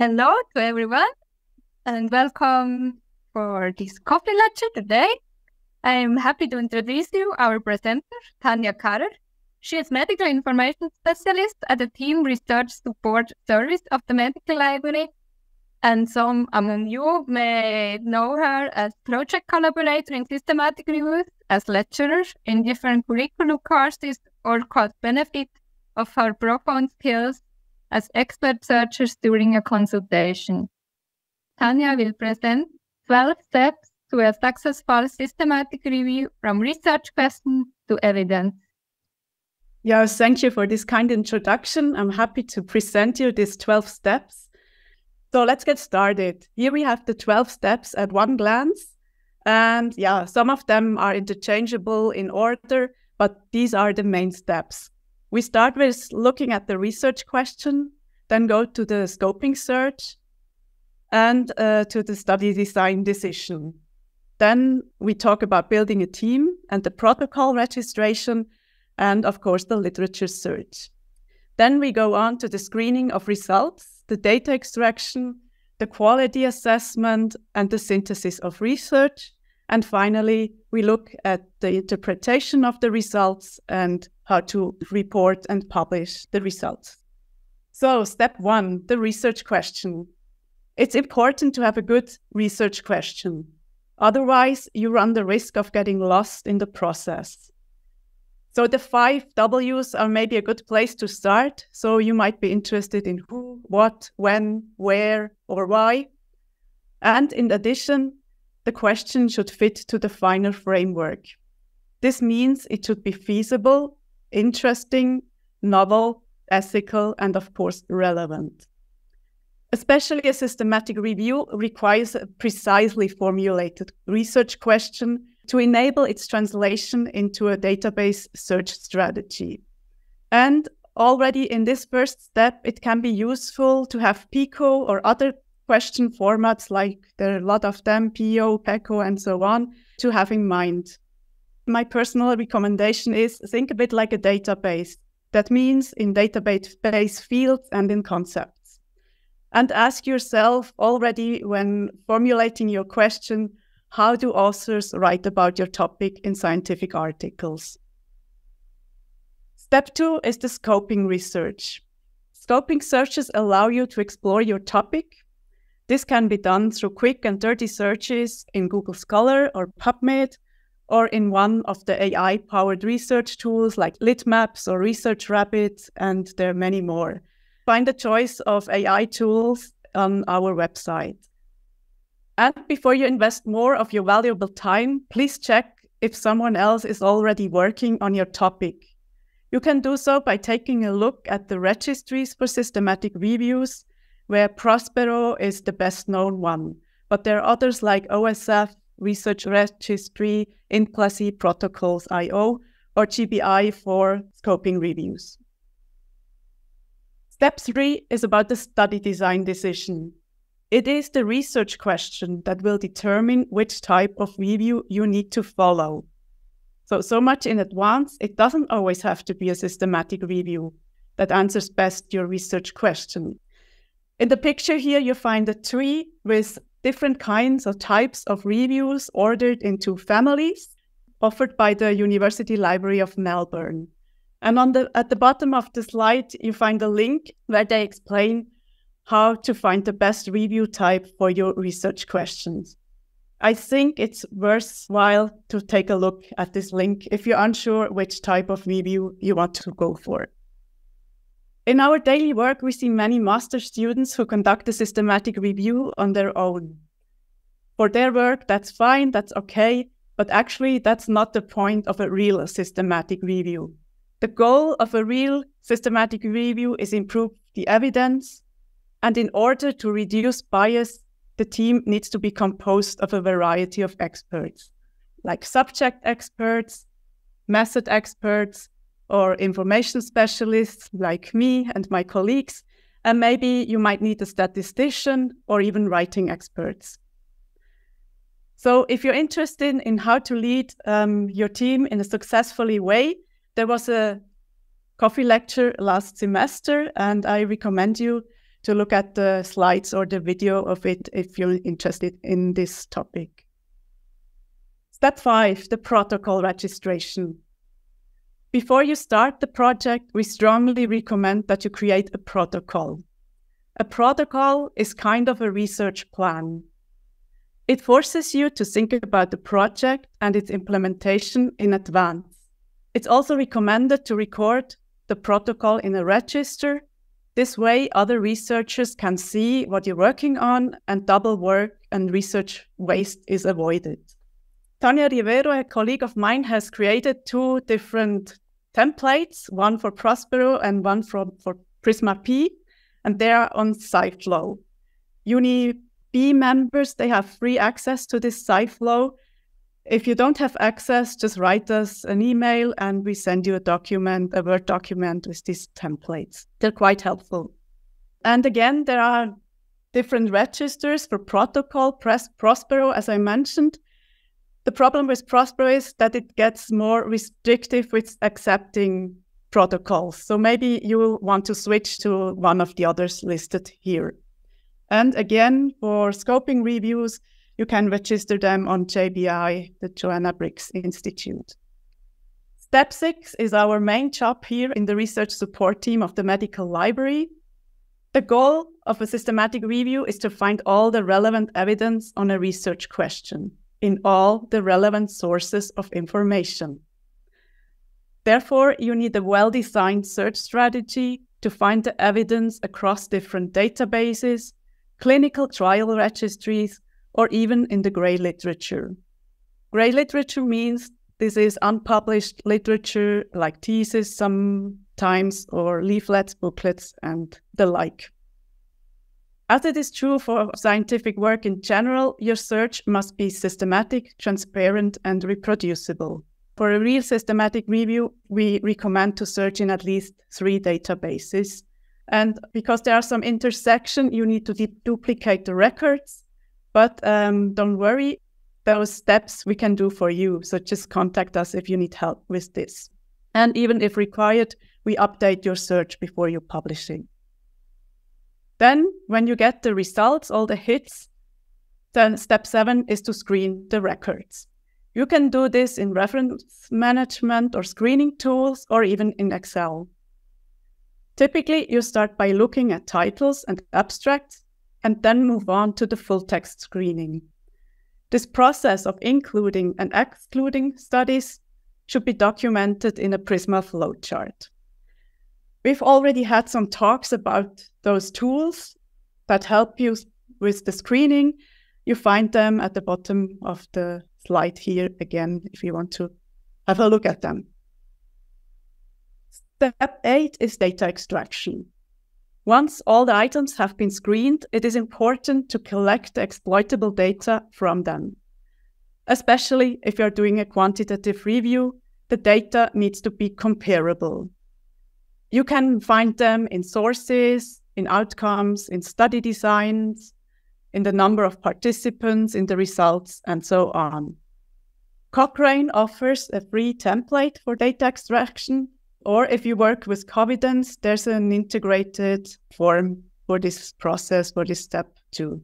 Hello to everyone and welcome for this coffee lecture today. I'm happy to introduce you our presenter, Tanya Karrer. She is medical information specialist at the team research support service of the medical library. And some among you may know her as project collaborator in systematic reviews, as lecturer in different curriculum courses, or cost benefit of her profound skills as expert searchers during a consultation. Tanya will present 12 steps to a successful systematic review from research question to evidence. Yes, thank you for this kind introduction. I'm happy to present you these 12 steps. So let's get started. Here we have the 12 steps at one glance. And yeah, some of them are interchangeable in order, but these are the main steps. We start with looking at the research question, then go to the scoping search, and uh, to the study design decision. Then we talk about building a team and the protocol registration, and of course, the literature search. Then we go on to the screening of results, the data extraction, the quality assessment, and the synthesis of research. And finally, we look at the interpretation of the results and how to report and publish the results. So, step one the research question. It's important to have a good research question. Otherwise, you run the risk of getting lost in the process. So, the five W's are maybe a good place to start. So, you might be interested in who, what, when, where, or why. And in addition, the question should fit to the FINER framework. This means it should be feasible interesting, novel, ethical, and of course, relevant. Especially a systematic review requires a precisely formulated research question to enable its translation into a database search strategy. And already in this first step, it can be useful to have PICO or other question formats like there are a lot of them, PO, PECO, and so on, to have in mind my personal recommendation is think a bit like a database. That means in database fields and in concepts. And ask yourself already when formulating your question how do authors write about your topic in scientific articles? Step two is the scoping research. Scoping searches allow you to explore your topic. This can be done through quick and dirty searches in Google Scholar or PubMed or in one of the AI powered research tools like Litmaps or Research Rabbit, and there are many more. Find a choice of AI tools on our website. And before you invest more of your valuable time, please check if someone else is already working on your topic. You can do so by taking a look at the registries for systematic reviews, where Prospero is the best known one. But there are others like OSF, Research Registry, INPLASY Protocols IO, or JBI for scoping reviews. Step three is about the study design decision. It is the research question that will determine which type of review you need to follow. So, so much in advance, it doesn't always have to be a systematic review that answers best your research question. In the picture here, you find a tree with different kinds or types of reviews ordered into families offered by the University Library of Melbourne. And on the at the bottom of the slide, you find a link where they explain how to find the best review type for your research questions. I think it's worthwhile to take a look at this link if you're unsure which type of review you want to go for. In our daily work, we see many master students who conduct a systematic review on their own. For their work, that's fine, that's okay, but actually, that's not the point of a real systematic review. The goal of a real systematic review is improve the evidence, and in order to reduce bias, the team needs to be composed of a variety of experts, like subject experts, method experts, or information specialists like me and my colleagues. And maybe you might need a statistician or even writing experts. So, if you're interested in how to lead um, your team in a successfully way, there was a coffee lecture last semester, and I recommend you to look at the slides or the video of it if you're interested in this topic. Step five, the protocol registration. Before you start the project, we strongly recommend that you create a protocol. A protocol is kind of a research plan. It forces you to think about the project and its implementation in advance. It's also recommended to record the protocol in a register. This way, other researchers can see what you're working on and double work and research waste is avoided. Tania Rivero, a colleague of mine, has created two different templates, one for Prospero and one for, Prisma P, and they are on SciFlow. Uni B members, they have free access to this SciFlow. If you don't have access, just write us an email and we send you a document, a Word document with these templates. They're quite helpful. And again, there are different registers for protocol, Press Prospero, as I mentioned. The problem with Prospero is that it gets more restrictive with accepting protocols. So maybe you want to switch to one of the others listed here. And again, for scoping reviews, you can register them on JBI, the Joanna Briggs Institute. Step six is our main job here in the research support team of the medical library. The goal of a systematic review is to find all the relevant evidence on a research question in all the relevant sources of information. Therefore, you need a well designed search strategy to find the evidence across different databases clinical trial registries, or even in the grey literature. Grey literature means this is unpublished literature like theses sometimes, or leaflets, booklets, and the like. As it is true for scientific work in general, your search must be systematic, transparent, and reproducible. For a real systematic review, we recommend to search in at least three databases and because there are some intersection, you need to duplicate the records. But um, don't worry, those steps we can do for you. So just contact us if you need help with this. And even if required, we update your search before you publishing. Then, when you get the results, all the hits, then step seven is to screen the records. You can do this in reference management or screening tools or even in Excel. Typically, you start by looking at titles and abstracts and then move on to the full text screening. This process of including and excluding studies should be documented in a Prisma flowchart. We've already had some talks about those tools that help you with the screening. You find them at the bottom of the slide here again if you want to have a look at them. Step eight is data extraction. Once all the items have been screened, it is important to collect the exploitable data from them. Especially if you're doing a quantitative review, the data needs to be comparable. You can find them in sources, in outcomes, in study designs, in the number of participants, in the results, and so on. Cochrane offers a free template for data extraction or if you work with Covidence, there's an integrated form for this process, for this step too.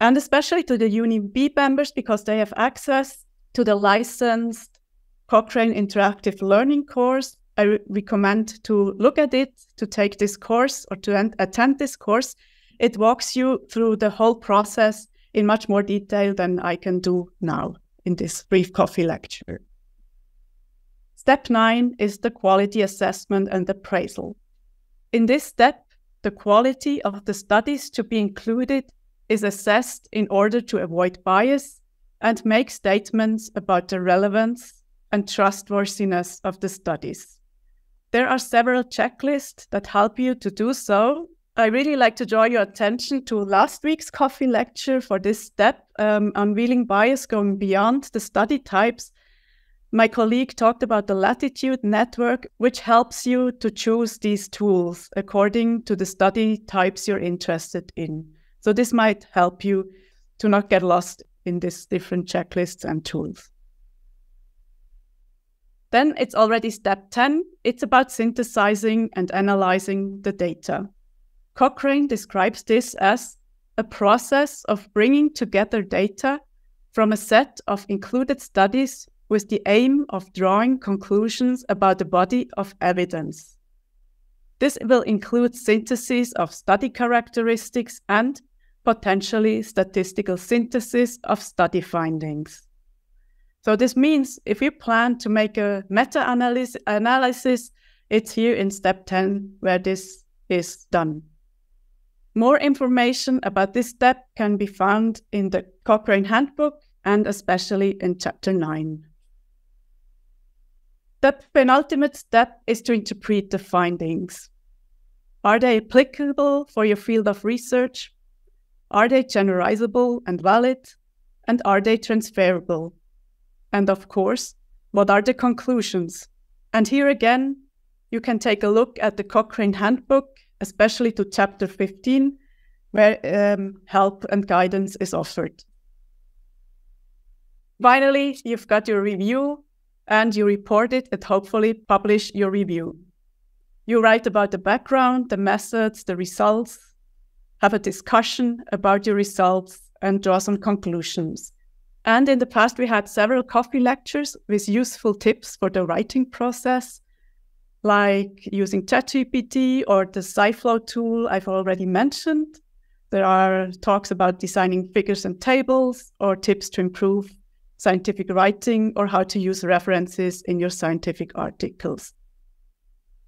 And especially to the Uni B members, because they have access to the licensed Cochrane Interactive Learning course, I re recommend to look at it, to take this course or to attend this course. It walks you through the whole process in much more detail than I can do now in this brief coffee lecture. Step nine is the quality assessment and appraisal. In this step, the quality of the studies to be included is assessed in order to avoid bias and make statements about the relevance and trustworthiness of the studies. There are several checklists that help you to do so. I really like to draw your attention to last week's coffee lecture for this step, um, unveiling bias going beyond the study types my colleague talked about the latitude network, which helps you to choose these tools according to the study types you're interested in. So this might help you to not get lost in these different checklists and tools. Then it's already step 10. It's about synthesizing and analyzing the data. Cochrane describes this as a process of bringing together data from a set of included studies with the aim of drawing conclusions about the body of evidence. This will include synthesis of study characteristics and potentially statistical synthesis of study findings. So this means if you plan to make a meta-analysis, it's here in step 10 where this is done. More information about this step can be found in the Cochrane Handbook and especially in chapter 9. The penultimate step is to interpret the findings. Are they applicable for your field of research? Are they generalizable and valid? And are they transferable? And of course, what are the conclusions? And here again, you can take a look at the Cochrane Handbook, especially to chapter 15, where um, help and guidance is offered. Finally, you've got your review and you report it and hopefully publish your review. You write about the background, the methods, the results, have a discussion about your results, and draw some conclusions. And in the past, we had several coffee lectures with useful tips for the writing process, like using ChatGPT or the SciFlow tool I've already mentioned. There are talks about designing figures and tables or tips to improve scientific writing or how to use references in your scientific articles.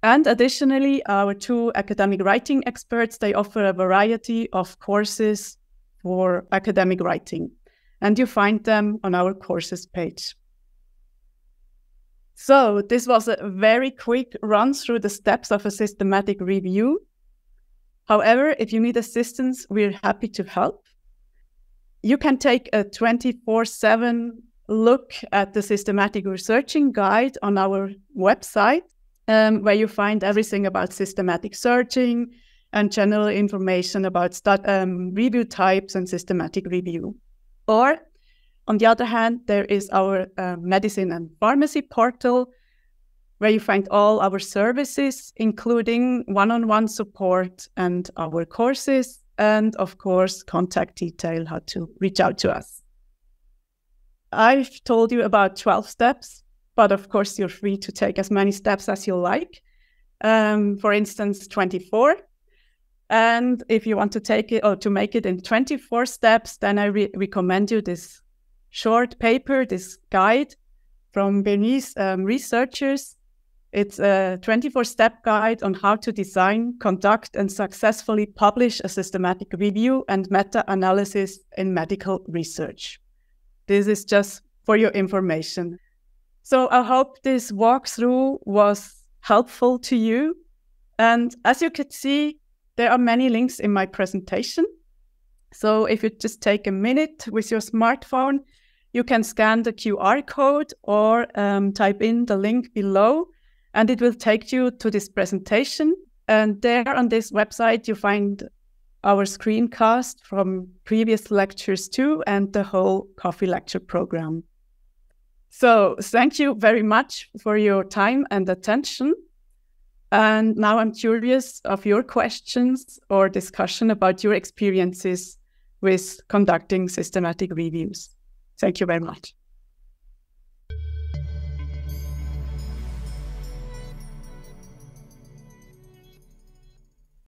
And additionally, our two academic writing experts, they offer a variety of courses for academic writing and you find them on our courses page. So, this was a very quick run through the steps of a systematic review. However, if you need assistance, we're happy to help. You can take a 24 7 look at the systematic researching guide on our website, um, where you find everything about systematic searching and general information about um, review types and systematic review. Or, on the other hand, there is our uh, medicine and pharmacy portal where you find all our services, including one on one support and our courses, and of course, contact detail how to reach out to us. I've told you about 12 steps, but of course, you're free to take as many steps as you like. Um, for instance, 24 and if you want to take it or to make it in 24 steps, then I re recommend you this short paper, this guide from Bernese um, researchers. It's a 24 step guide on how to design, conduct, and successfully publish a systematic review and meta analysis in medical research. This is just for your information. So I hope this walkthrough was helpful to you. And as you could see, there are many links in my presentation. So if you just take a minute with your smartphone, you can scan the QR code or um, type in the link below, and it will take you to this presentation. And there on this website, you find our screencast from previous lectures too, and the whole coffee lecture program. So thank you very much for your time and attention. And now I'm curious of your questions or discussion about your experiences with conducting systematic reviews. Thank you very much.